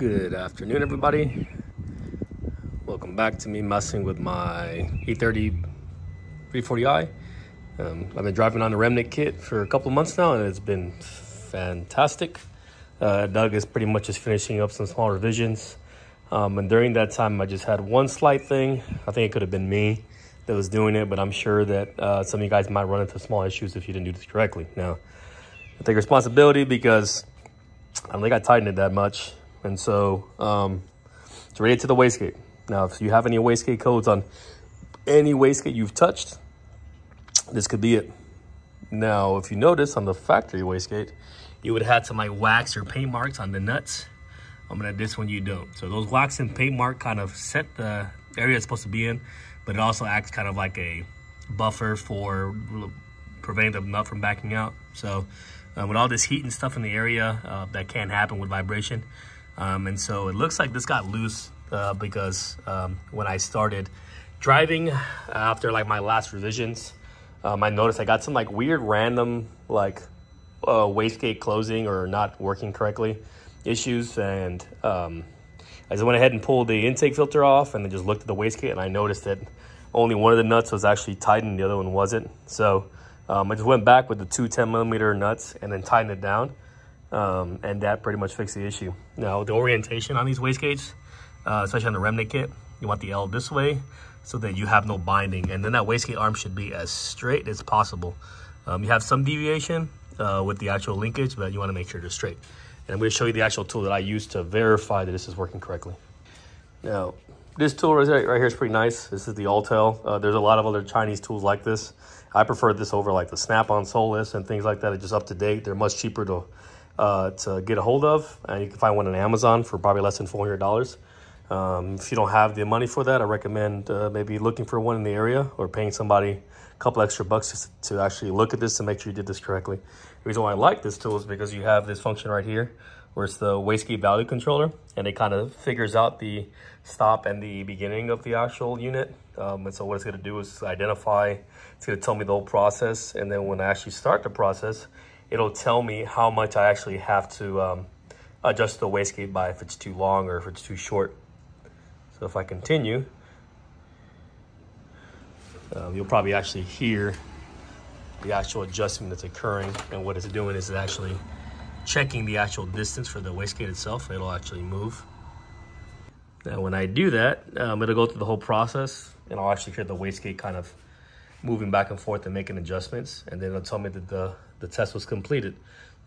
Good afternoon, everybody. Welcome back to me messing with my F30 340i. Um, I've been driving on the Remnant kit for a couple months now, and it's been fantastic. Uh, Doug is pretty much just finishing up some small revisions. Um, and during that time, I just had one slight thing. I think it could have been me that was doing it, but I'm sure that uh, some of you guys might run into small issues if you didn't do this correctly. Now, I take responsibility because I don't think I tightened it that much. And so um, it's related to the wastegate. Now, if you have any wastegate codes on any wastegate you've touched, this could be it. Now, if you notice on the factory wastegate, you would have some like wax or paint marks on the nuts. I'm gonna this one you don't. So those wax and paint mark kind of set the area it's supposed to be in, but it also acts kind of like a buffer for preventing the nut from backing out. So uh, with all this heat and stuff in the area, uh, that can happen with vibration. Um, and so it looks like this got loose uh, because um, when I started driving after like my last revisions, um, I noticed I got some like weird random like uh, wastegate closing or not working correctly issues. And um, I just went ahead and pulled the intake filter off and then just looked at the wastegate and I noticed that only one of the nuts was actually tightened, the other one wasn't. So um, I just went back with the two 10 millimeter nuts and then tightened it down. Um, and that pretty much fixed the issue. Now, the orientation on these wastegates, uh, especially on the remnant kit, you want the L this way so that you have no binding. And then that wastegate arm should be as straight as possible. Um, you have some deviation uh, with the actual linkage, but you want to make sure they're straight. And I'm going to show you the actual tool that I use to verify that this is working correctly. Now, this tool right here is pretty nice. This is the Autel. Uh, there's a lot of other Chinese tools like this. I prefer this over like the Snap-on Solus and things like that. It's just up to date. They're much cheaper to uh, to get a hold of. And you can find one on Amazon for probably less than $400. Um, if you don't have the money for that, I recommend uh, maybe looking for one in the area or paying somebody a couple extra bucks just to actually look at this and make sure you did this correctly. The reason why I like this tool is because you have this function right here where it's the wastegate value controller and it kind of figures out the stop and the beginning of the actual unit. Um, and so what it's going to do is identify, it's going to tell me the whole process. And then when I actually start the process, it'll tell me how much I actually have to um, adjust the wastegate by if it's too long or if it's too short. So if I continue, um, you'll probably actually hear the actual adjustment that's occurring. And what it's doing is actually checking the actual distance for the wastegate itself. It'll actually move. Now when I do that, um, it'll go through the whole process and I'll actually hear the wastegate kind of moving back and forth and making adjustments. And then it'll tell me that the, the test was completed.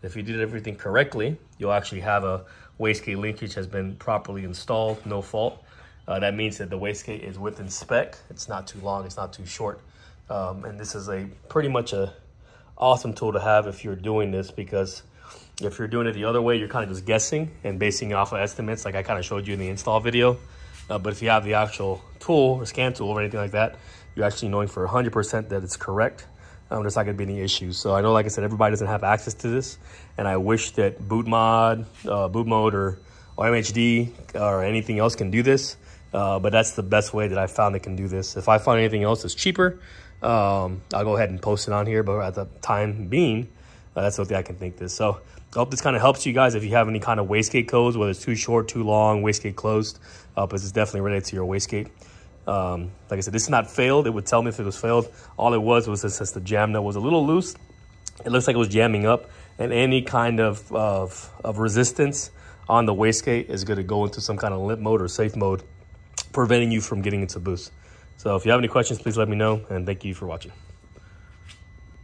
If you did everything correctly, you'll actually have a wastegate linkage has been properly installed, no fault. Uh, that means that the wastegate is within spec. It's not too long, it's not too short. Um, and this is a pretty much a awesome tool to have if you're doing this because if you're doing it the other way, you're kind of just guessing and basing it off of estimates like I kind of showed you in the install video. Uh, but if you have the actual tool or scan tool or anything like that, you're actually knowing for 100% that it's correct. Um, there's not going to be any issues. So I know, like I said, everybody doesn't have access to this. And I wish that boot mod, uh, boot mode or, or MHD or anything else can do this. Uh, but that's the best way that I found that can do this. If I find anything else that's cheaper, um, I'll go ahead and post it on here. But at the time being, uh, that's something I can think this. So I hope this kind of helps you guys if you have any kind of wastegate codes, whether it's too short, too long, wastegate closed, uh, but it's definitely related to your wastegate. Um, like I said, this is not failed. It would tell me if it was failed. All it was was since the jam nut was a little loose, it looks like it was jamming up, and any kind of, of, of resistance on the wastegate is going to go into some kind of limp mode or safe mode, preventing you from getting into boost. So if you have any questions, please let me know, and thank you for watching.